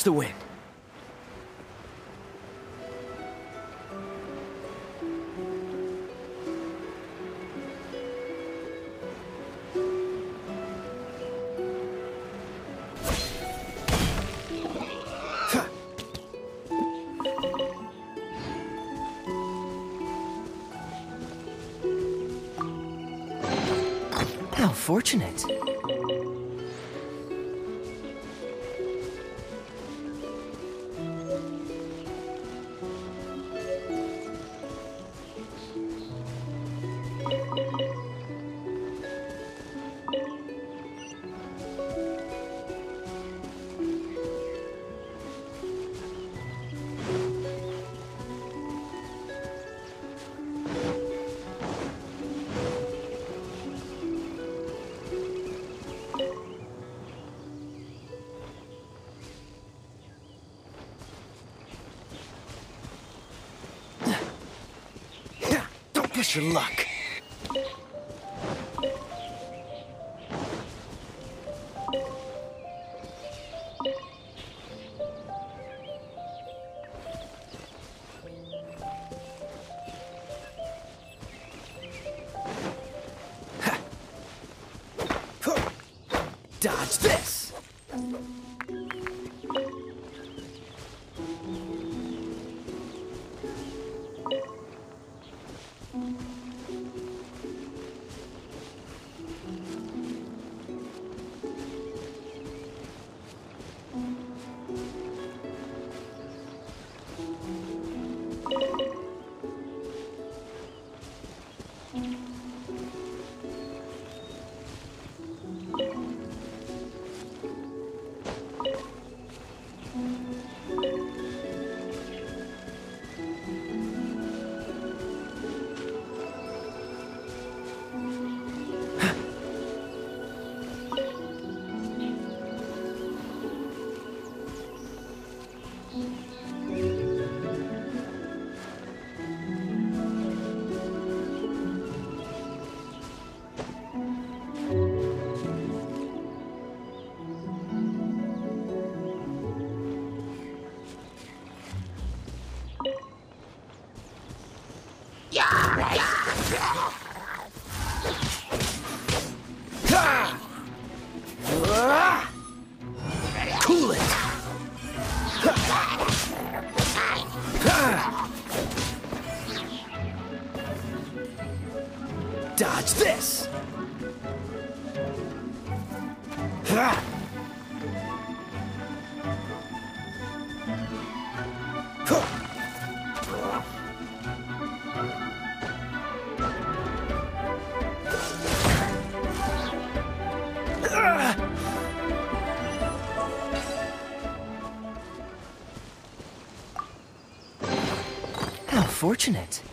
Catch the wind. How fortunate. Don't your luck. Dodge this! Fortunate.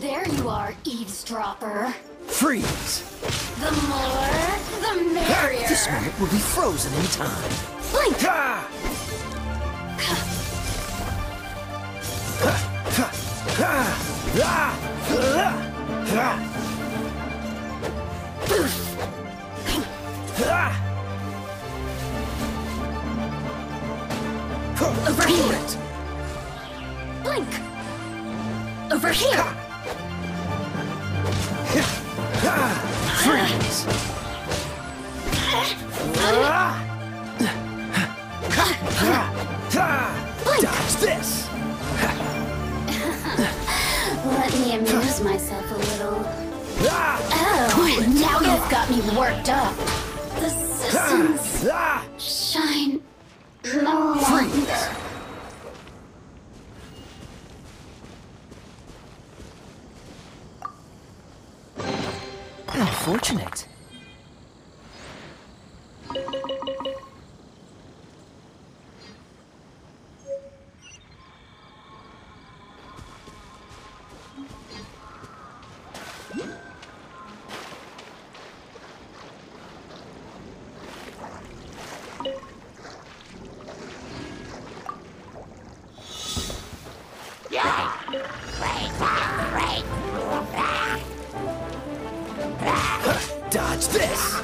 There you are, eavesdropper. Freeze! The more, the merrier. This moment will be frozen in time. Blink! Ha! Ha! Ha! Ha! Ha! Ha! Ha! Over here. Blink! Over here! Freeze! Dodge this! Let me amuse myself a little. Ah! Oh, now you've got me worked up. The systems Dodge this!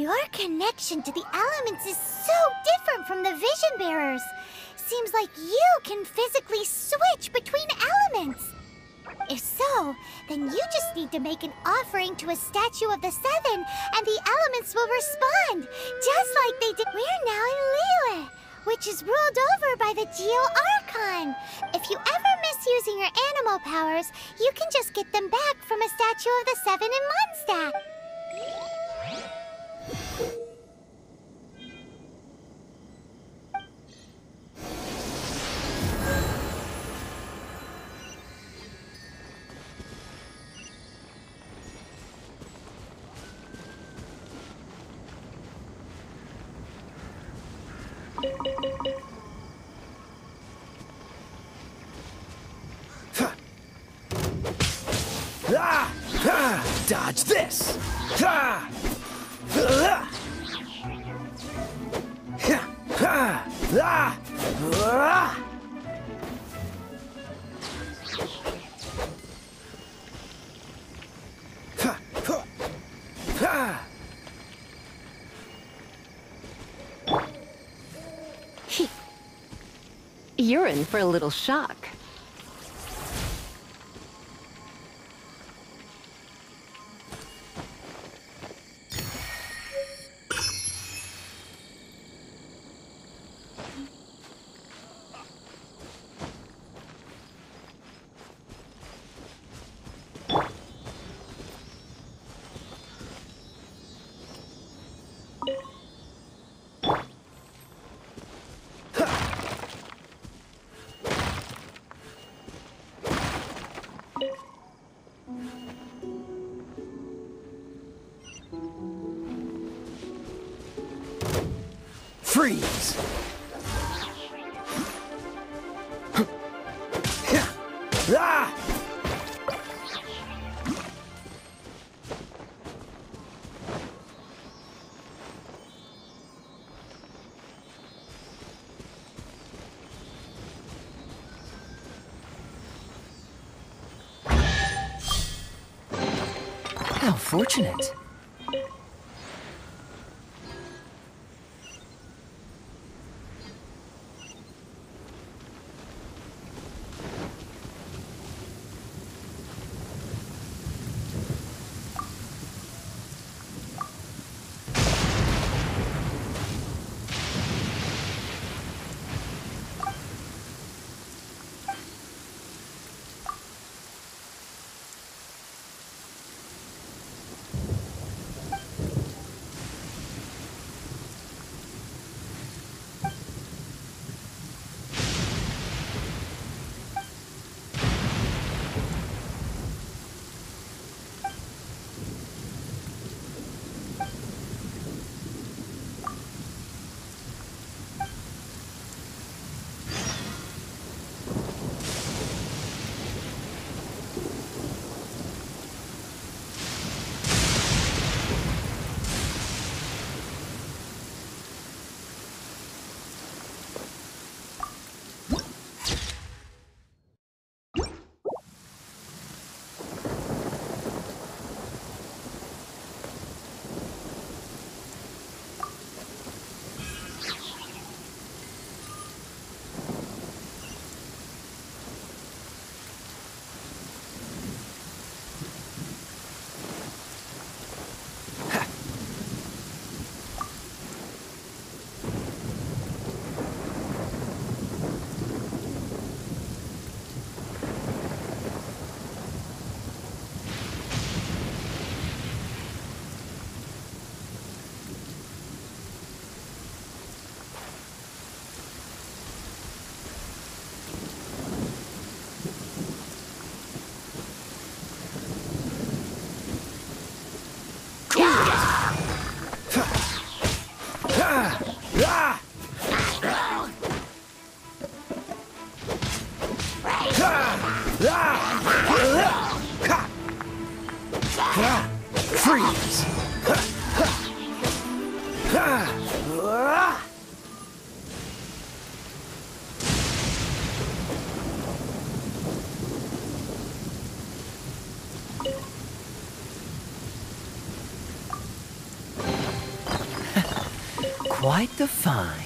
Your connection to the elements is so different from the vision bearers. Seems like you can physically switch between elements. If so, then you just need to make an offering to a statue of the seven, and the elements will respond, just like they did. We're now in Liyue, which is ruled over by the Geo Archon. If you ever miss using your Anemo powers, you can just get them back from a statue of the seven in Mondstadt. In for a little shock. How Quite the find.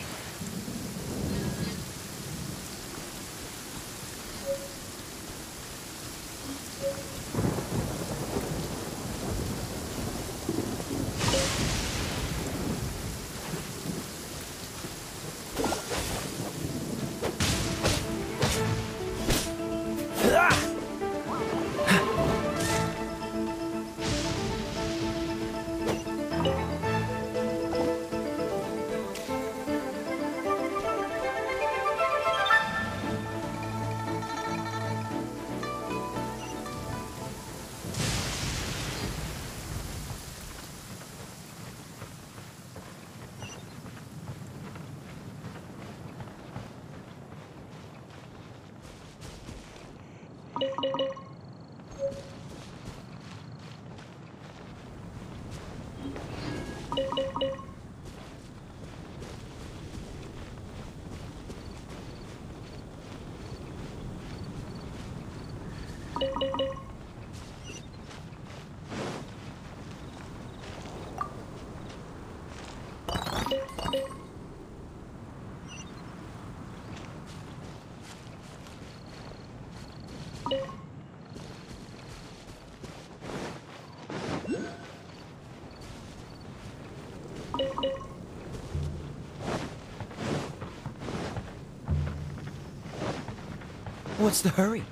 What's the hurry?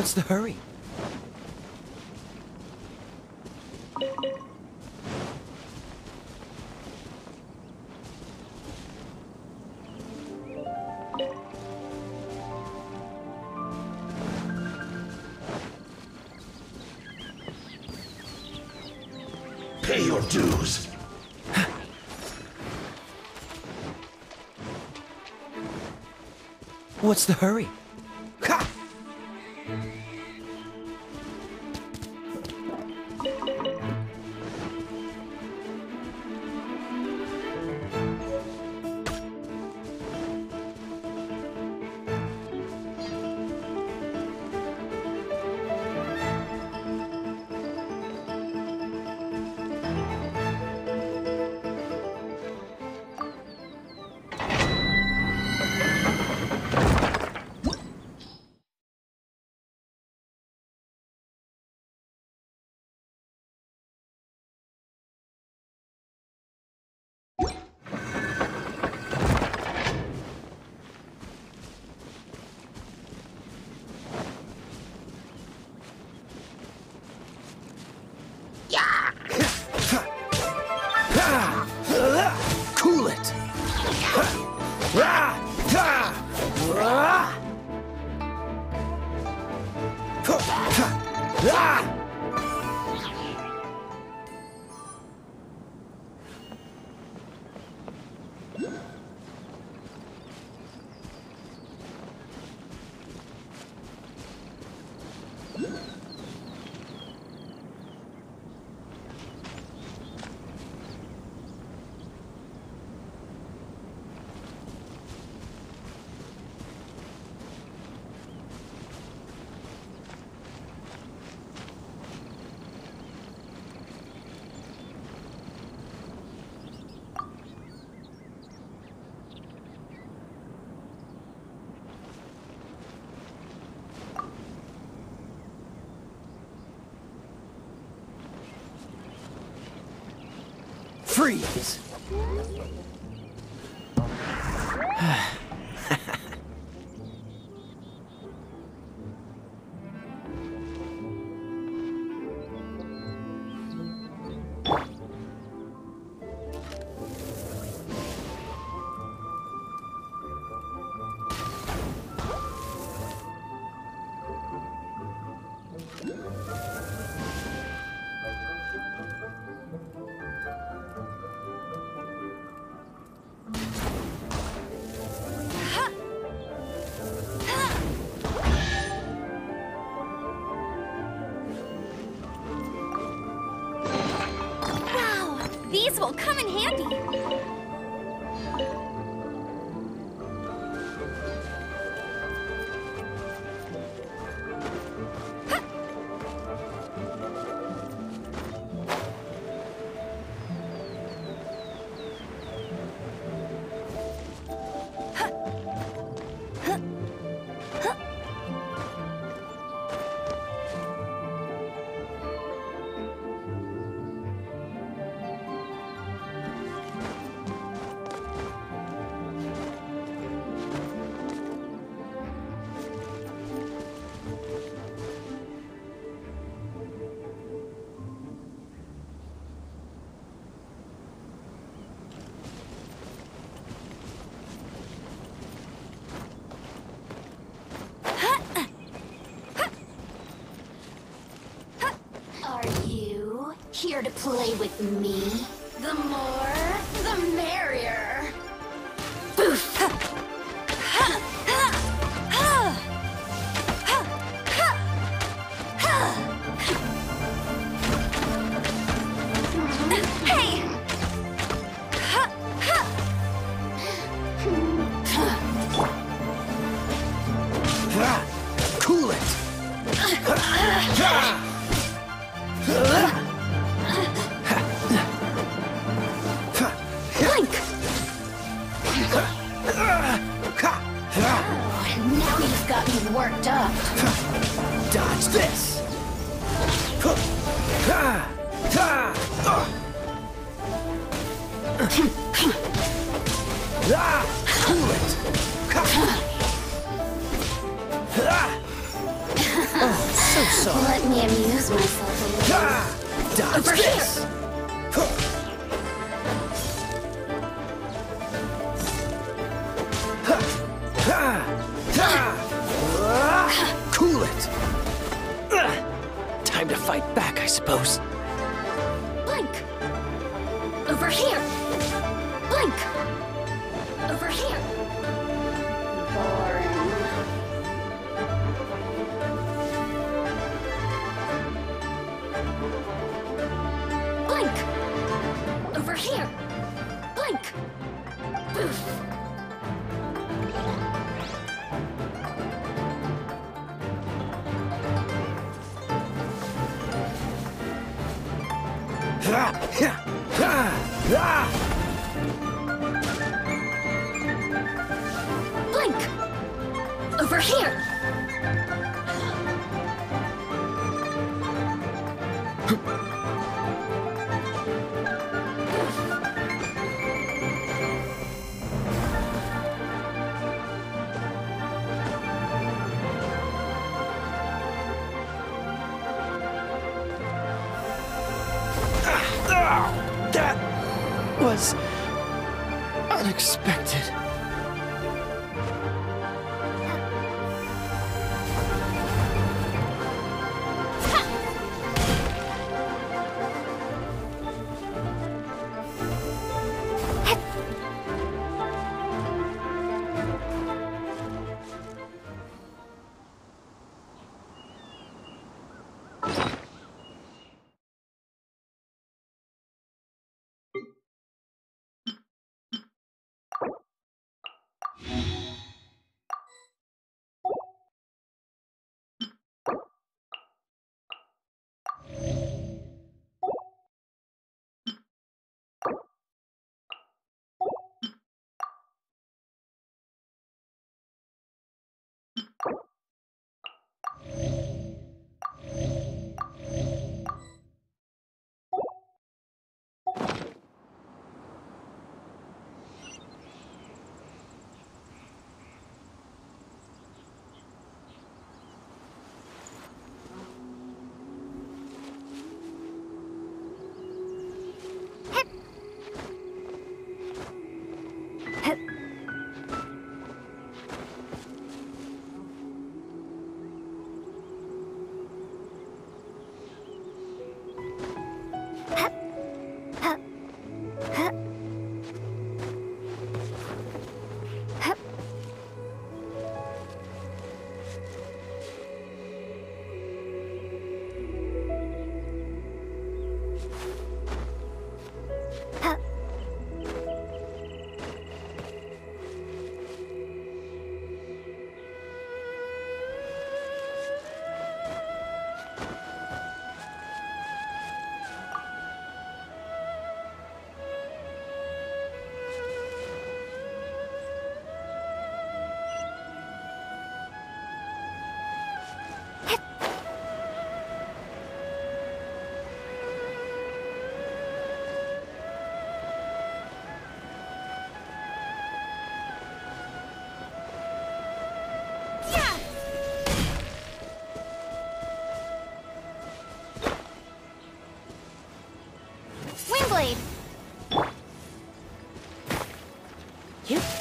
What's the hurry? Pay your dues. What's the hurry? Freeze! play with me? Unexpected. Don't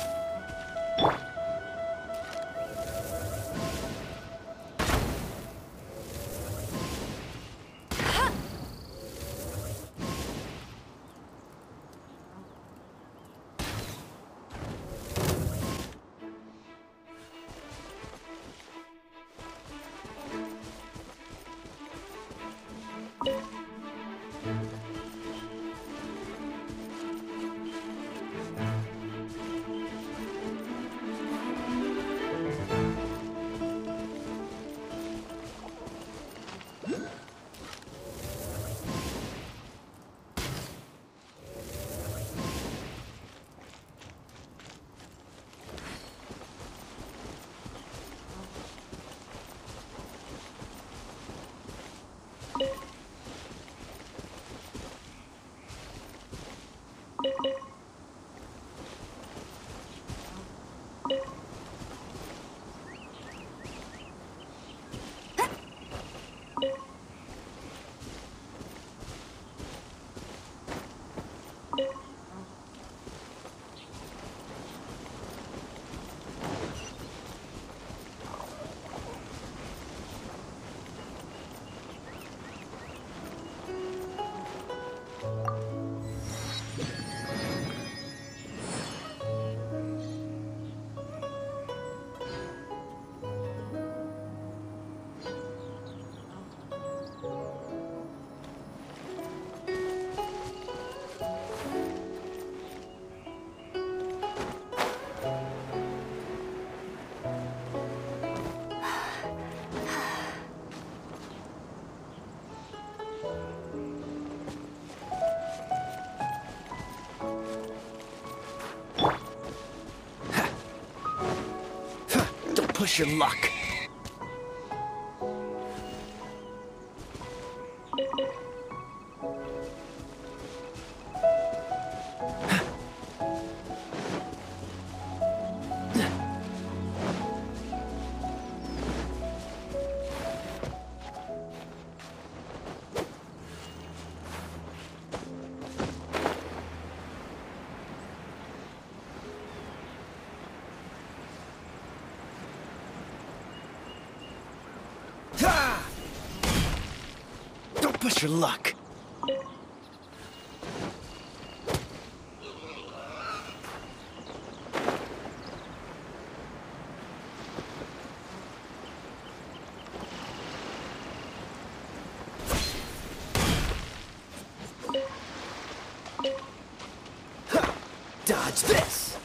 push your luck. Your luck. Dodge this!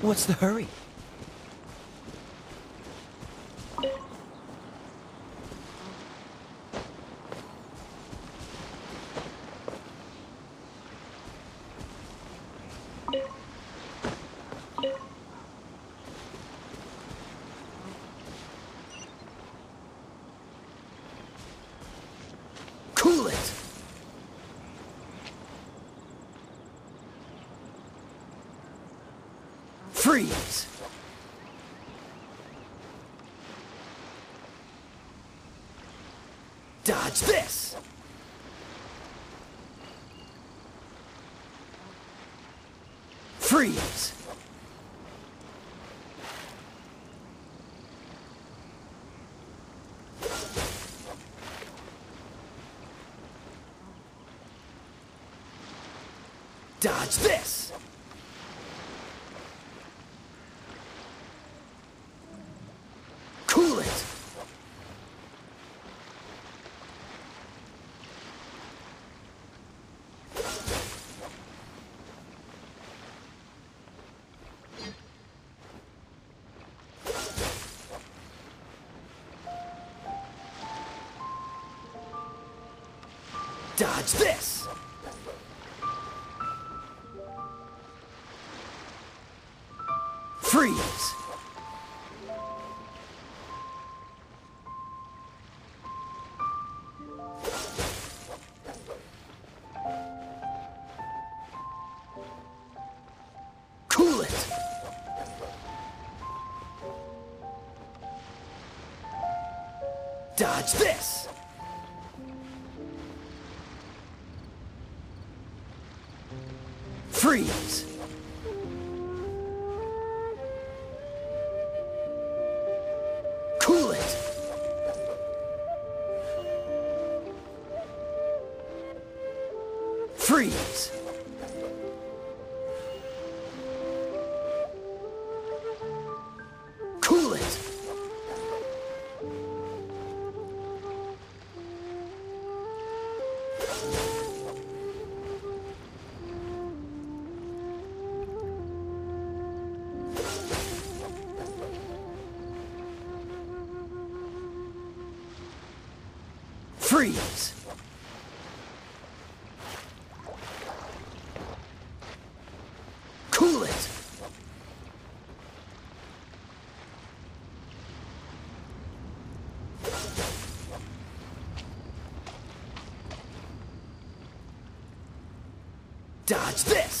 What's the hurry? Cool it! Freeze! Dodge this! Freeze! Dodge this! Dodge this! Freeze! Cool it! Dodge this! Freeze! Cool it! Freeze! Cool it! Dodge this!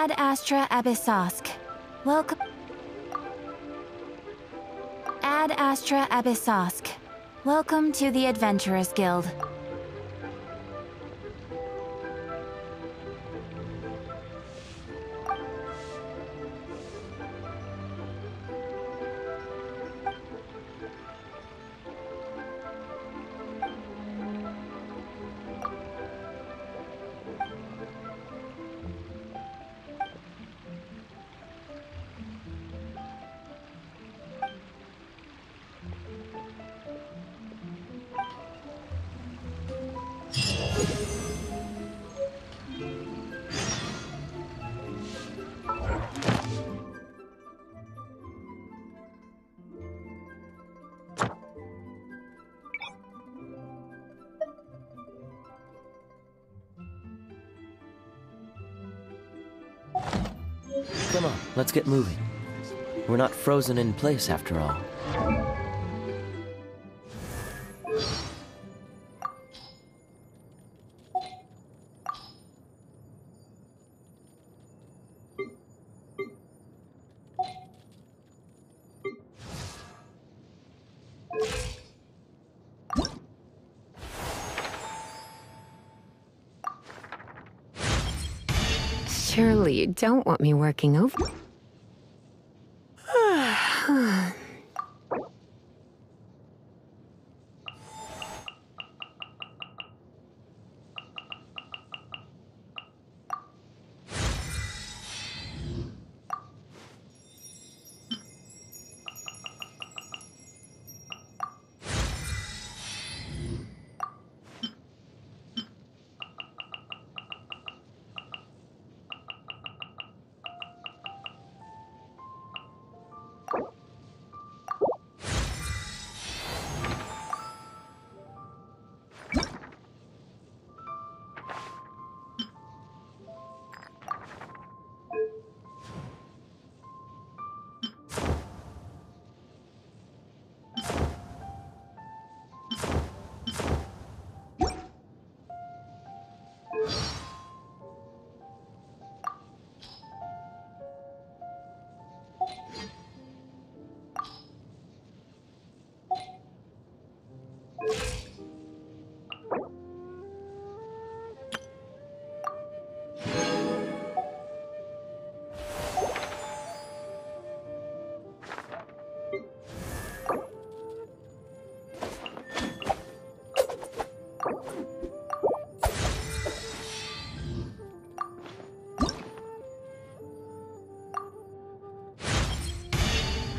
Ad Astra Abyssosque. Welcome. Ad Astra Abyssosque. Welcome to the Adventurers Guild. Let's get moving. We're not frozen in place after all. Surely you don't want me working over.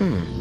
Hmm.